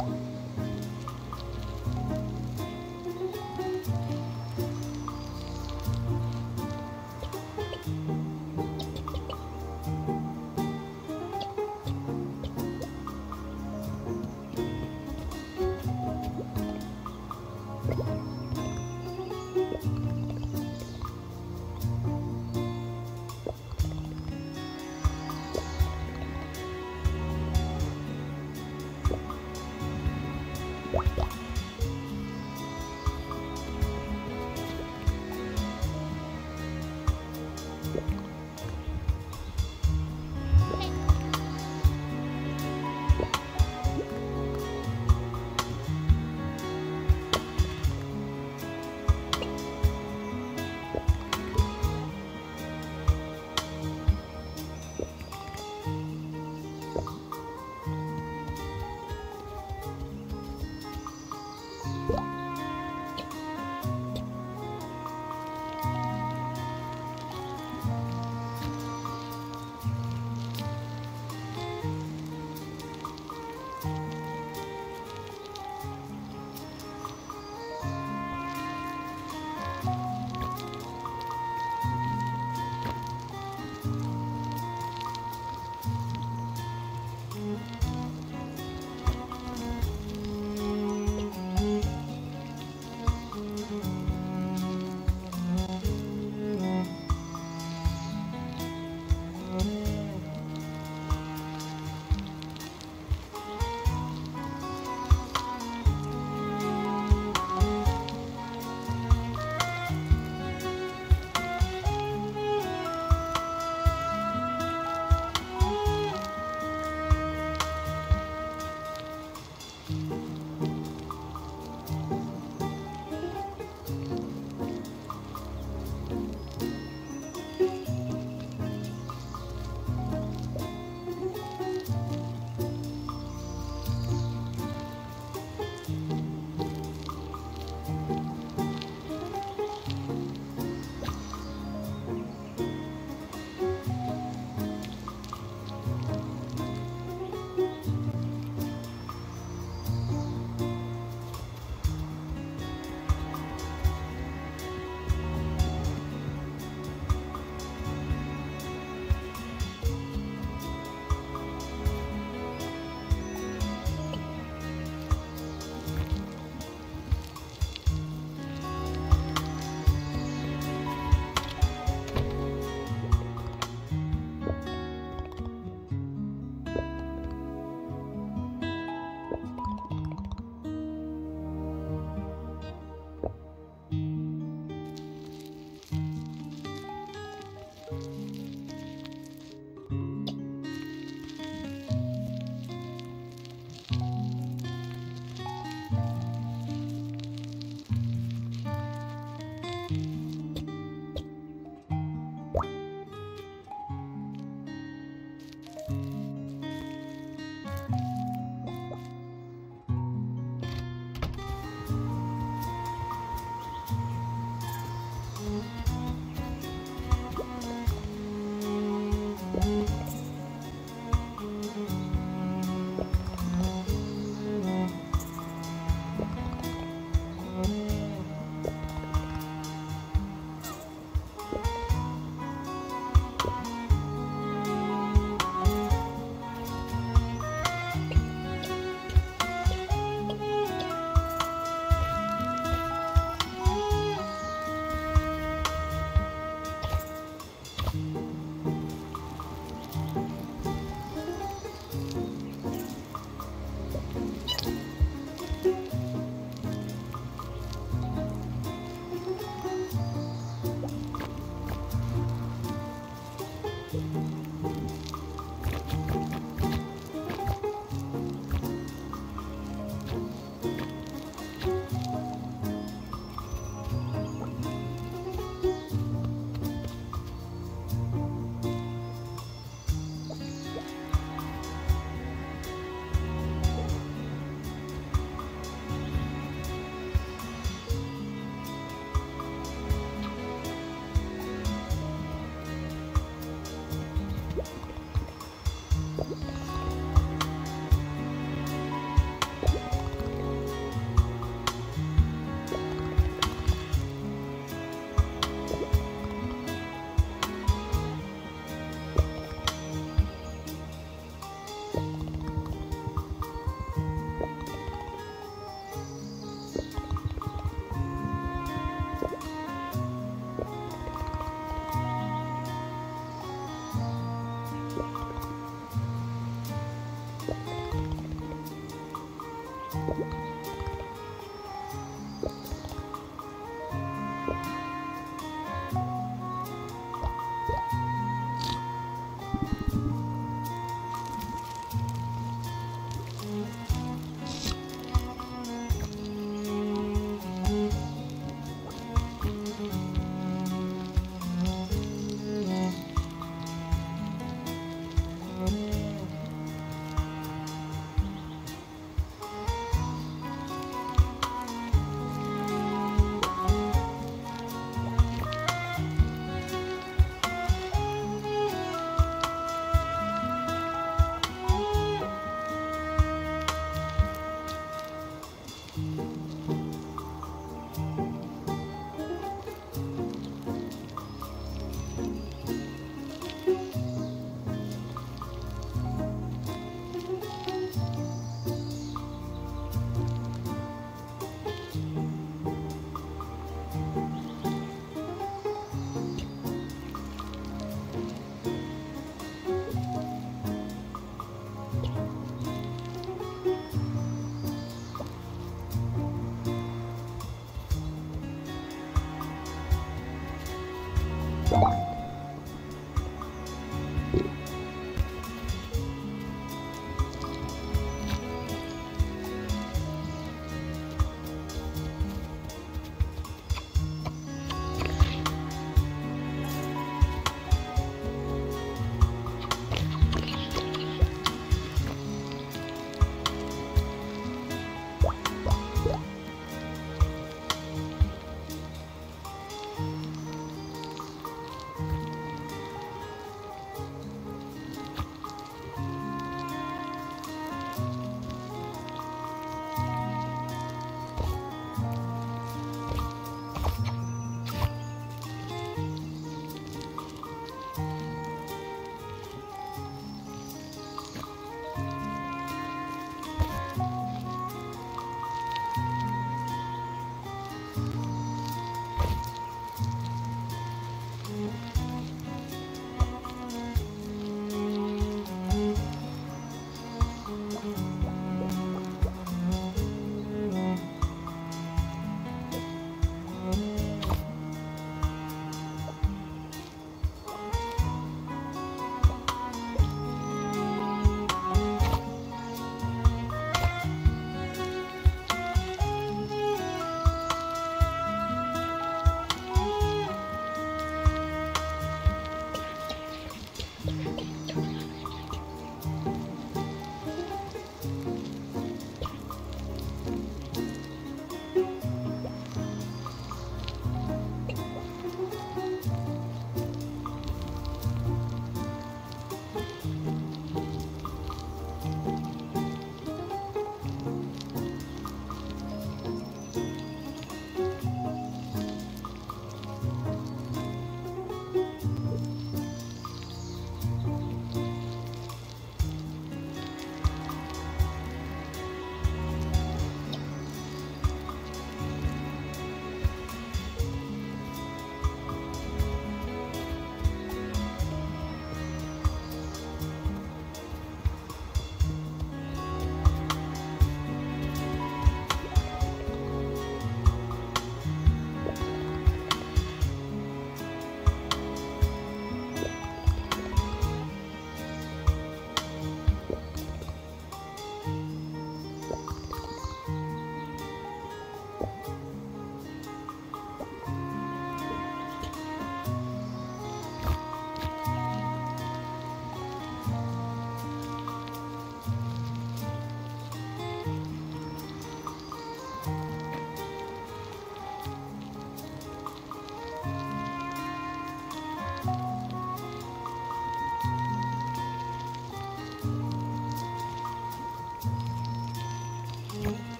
음.